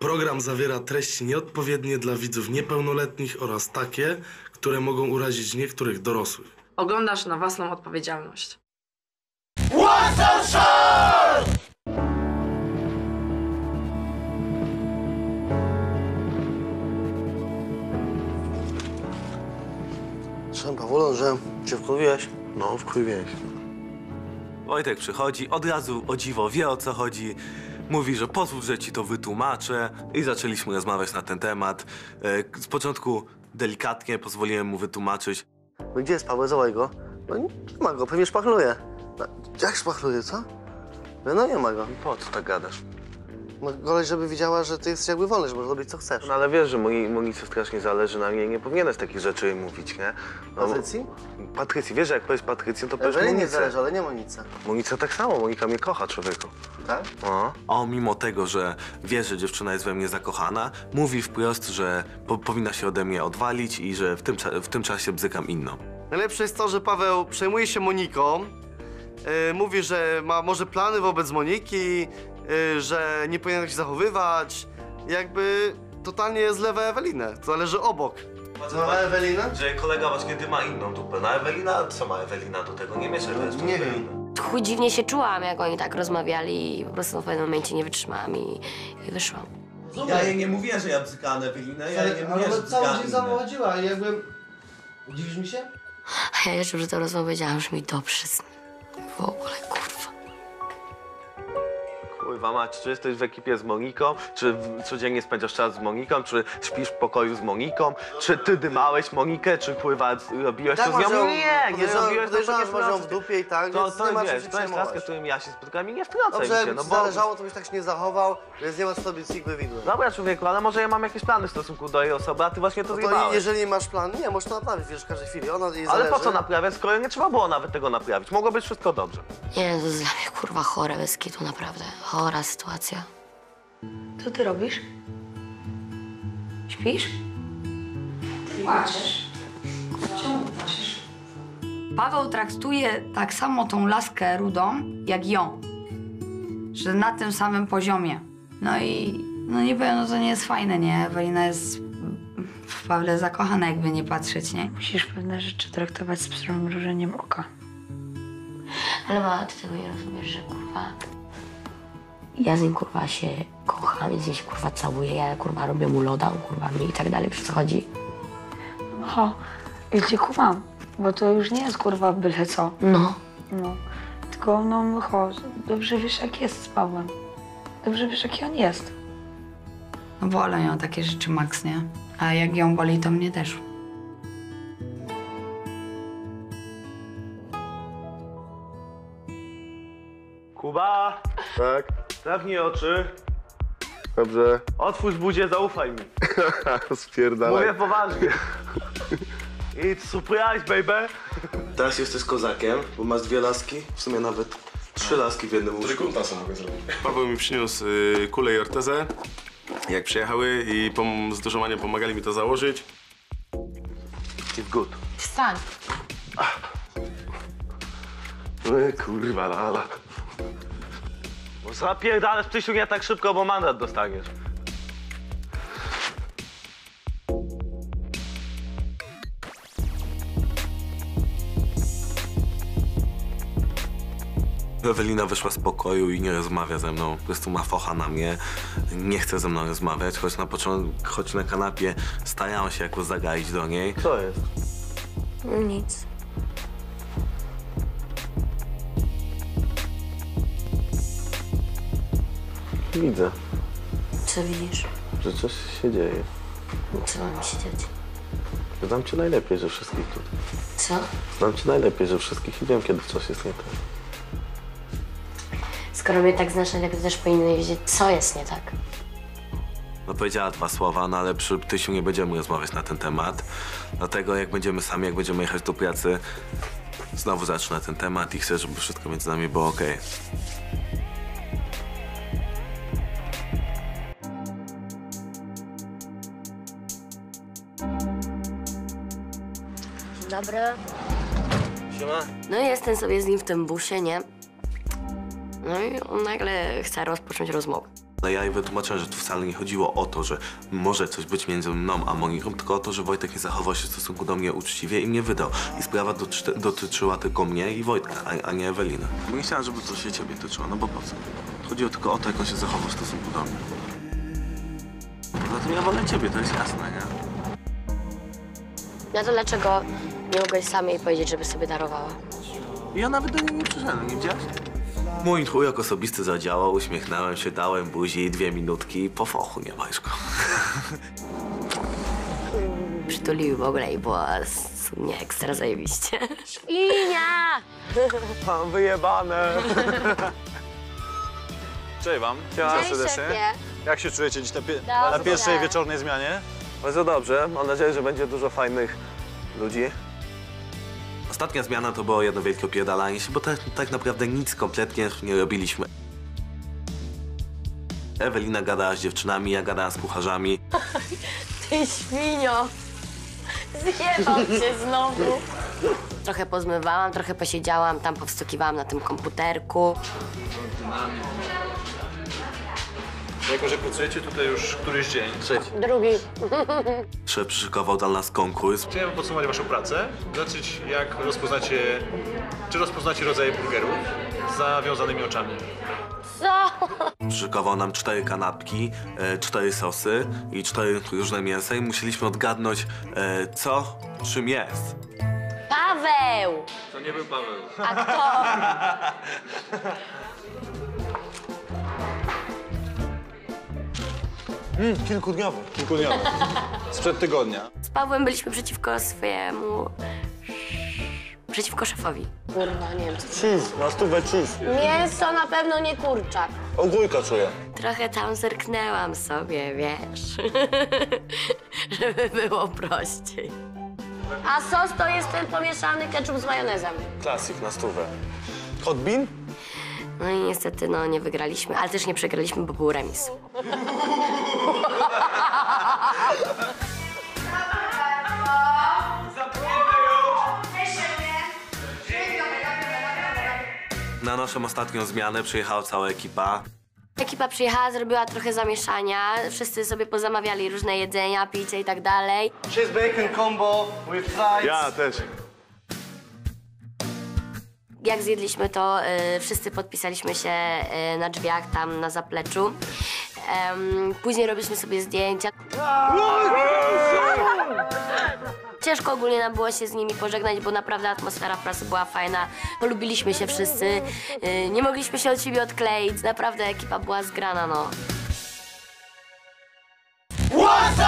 Program zawiera treści nieodpowiednie dla widzów niepełnoletnich oraz takie, które mogą urazić niektórych dorosłych. Oglądasz na własną odpowiedzialność. Sam Pawulon, że cię wkurwiłeś? No, wkurwiłeś. Wojtek przychodzi, od razu o dziwo wie o co chodzi. Mówi, że pozwól, że ci to wytłumaczę. I zaczęliśmy rozmawiać na ten temat. E, Z początku delikatnie pozwoliłem mu wytłumaczyć. No gdzie jest Paweł? Zawołaj go. No nie ma go, pewnie szpachluje. No, jak szpachluje, co? No, no nie ma go. Po co tak gadasz? No goleś, żeby widziała, że ty jesteś jakby wolny, że możesz robić co chcesz. No ale wiesz, że Moni- Monice strasznie zależy na mnie, nie powinieneś takich rzeczy jej mówić, nie? No, Patrycji? Patrycji, wiesz, że jak powiesz Patrycją, to powiesz Ewelinie Monice. zależy, ale nie Monice. Monice tak samo, Monika mnie kocha, człowieku. Tak? No. A on mimo tego, że wie, że dziewczyna jest we mnie zakochana, mówi wprost, że po, powinna się ode mnie odwalić i że w tym, cza- w tym czasie bzykam inną. Najlepsze jest to, że Paweł przejmuje się Moniką. Yy, mówi, że ma może plany wobec Moniki, yy, że nie powinien tak się zachowywać. Jakby totalnie zlewa Ewelinę, to leży obok. No, a Ewelina? Że kolega właśnie ty ma inną dupę. Na Ewelina, co ma Ewelina do tego? Nie mieszaj No, nie wiem. Chuj dziwnie się czułam, jak oni tak rozmawiali i po prostu w pewnym momencie nie wytrzymałam i, i wyszłam. Ja jej nie mówię, że ja bzykałem Ewelinę, ja jej nie mówię, że cały bzykałem dzień inne. zawoładziła i jakby... Dziwisz mi się? A ja jeszcze, że to rozmowę powiedziałam, że mi dobrze z W ogóle, kurwa. Kurwa mać, czy jesteś w ekipie z Moniką? Czy w- codziennie spędzasz czas z Moniką? Czy śpisz w pokoju z Moniką? Czy ty dymałeś Monikę? Czy kurwa robiłeś Tak, to z nią? Nie, nie podejrzewam- robiłeś to, nie proszę. w dupie i tak, To, więc to nie ma czym wiesz, się to jest przejmować. laska, z którym ja się spotkałem i nie wtrącaj Dobrze, mi się, jakby no ci bo... zależało, to byś tak się nie zachował, więc nie ma co tobie cigły widły. Dobra człowieku, ale może ja mam jakieś plany w stosunku do jej osoby, a ty właśnie to No to zjebałeś. jeżeli masz plan, nie, możesz to naprawić, wiesz, w każdej chwili. Ona jej Ale zależy. po co naprawiać, skoro nie trzeba było nawet tego naprawić? Mogło być wszystko dobrze. Nie, to jest dla mnie kurwa chore bez kitu, naprawdę. Chora sytuacja. Co ty robisz? Śpisz? Płaczesz. Czemu płaczesz? Paweł traktuje tak samo tą laskę rudą, jak ją. Że na tym samym poziomie. No i, no nie powiem, no to nie jest fajne, nie? Ewelina jest w Pawle zakochana, jakby nie patrzeć, nie? Musisz pewne rzeczy traktować z przymrużeniem oka. Ale mama, ty tego nie rozumiesz, że kurwa... Ja z nim kurwa się kocham, z nim się kurwa całuję, ja kurwa robię mu loda, on kurwa mi i tak dalej, przez chodzi. Ho, ja cię kumam, bo to już nie jest kurwa byle co. No. No, tylko no chodź, dobrze wiesz jak jest z Pawłem. Dobrze wiesz jaki on jest. No wolę ją takie rzeczy Max, nie? A jak ją boli, to mnie też. Kuba! Tak, Zamknij oczy. dobrze. Otwórz buzię, zaufaj mi. Spierdalaj. Mówię poważnie. It's surprise, baby. Teraz jesteś kozakiem, bo masz dwie laski, w sumie nawet trzy laski w jednym łóżku. Trójkąta mogę zrobić. Paweł mi przyniósł y, kulę i ortezę, jak przyjechały i pom- z dużą Anią pomagali mi to założyć. It's good. Wstań. Ej, kurwa, lala. Zapierdalasz Przysiu nie tak szybko, bo mandat dostaniesz. Ewelina wyszła z pokoju i nie rozmawia ze mną. Po prostu ma focha na mnie. Nie chce ze mną rozmawiać, choć na początku, choć na kanapie starałam się jakoś zagaić do niej. Co jest? Nic. Widzę, Co widzisz? że coś się dzieje. Co mam się dziać? Znam cię najlepiej ze wszystkich tutaj. Co? Znam cię najlepiej ze wszystkich i wiem, kiedy coś jest nie tak. Skoro mnie tak znasz, najlepiej też powinieneś wiedzieć, co jest nie tak. No powiedziała dwa słowa, no ale przy Tysiu nie będziemy rozmawiać na ten temat. Dlatego jak będziemy sami, jak będziemy jechać do pracy, znowu zacznę ten temat i chcę, żeby wszystko między nami było okej. Dobra. Siema. No i jestem sobie z nim w tym busie, nie? No i on nagle chce rozpocząć rozmowę. Ale ja jej wytłumaczyłem, że tu wcale nie chodziło o to, że może coś być między mną a Moniką, tylko o to, że Wojtek nie zachował się w stosunku do mnie uczciwie i mnie wydał. I sprawa dotyczy, dotyczyła tylko mnie i Wojtka, a, a nie Eweliny. Bo nie chciałem, żeby to się ciebie tyczyło, no bo po co? Chodziło tylko o to, jak on się zachował w stosunku do mnie. Poza tym ja wolę ciebie, to jest jasne, nie? No to dlaczego nie mogłeś sam jej powiedzieć, żeby sobie darowała? Ja nawet do niej nie przyszedłem, nie widziałeś? Mój chujok osobisty zadziałał, uśmiechnąłem się, dałem buzi, dwie minutki i po fochu, nie Majszko. Przytulił w ogóle i było sumnie ekstra zajebiście. Świnia! Mam wyjebane. Cześć wam. Cześć, serdecznie. szefie. Jak się czujecie dziś na, pie- Dobrze. na pierwszej wieczornej zmianie? Bardzo dobrze. Mam nadzieję, że będzie dużo fajnych ludzi. Ostatnia zmiana to było jedno wielkie opierdalanie się, bo tak, tak naprawdę nic kompletnie nie robiliśmy. Ewelina gadała z dziewczynami, ja gadałem z kucharzami. Ty świnio! Zjebał cię znowu. Trochę pozmywałam, trochę posiedziałam, tam powstukiwałam na tym komputerku. Jako, że pracujecie tutaj już któryś dzień. Trzeci. Drugi. Szef przyszykował dla nas konkurs. Chciałem podsumować waszą pracę, zobaczyć jak rozpoznacie, czy rozpoznacie rodzaje burgerów z zawiązanymi oczami. Co? Przyszykował nam cztery kanapki, e, cztery sosy i cztery różne mięsa i musieliśmy odgadnąć, e, co czym jest. Paweł! To nie był Paweł. A kto? Kilkudniowy. Kilkudniowy. Sprzed tygodnia. Z Pawłem byliśmy przeciwko swojemu... Przeciwko szefowi. Kurwa, nie wiem co. Cheese, na stówę cheese. Mięso na pewno nie kurczak. Ogórka czuję. Trochę tam zerknęłam sobie, wiesz, żeby było prościej. A sos to jest ten pomieszany ketchup z majonezem. Klasyk na stówę. Hot bean? No i niestety, no nie wygraliśmy, ale też nie przegraliśmy, bo był remis. Na naszą ostatnią zmianę przyjechała cała ekipa. Ekipa przyjechała, zrobiła trochę zamieszania, wszyscy sobie pozamawiali różne jedzenia, picie i tak dalej. Cheese bacon combo with fries. Ja też. Jak zjedliśmy to, y, wszyscy podpisaliśmy się y, na drzwiach tam na zapleczu. Później robiliśmy sobie zdjęcia. Ciężko ogólnie nam było się z nimi pożegnać, bo naprawdę atmosfera w pracy była fajna. Polubiliśmy się wszyscy, y, nie mogliśmy się od siebie odkleić. Naprawdę ekipa była zgrana, no. What's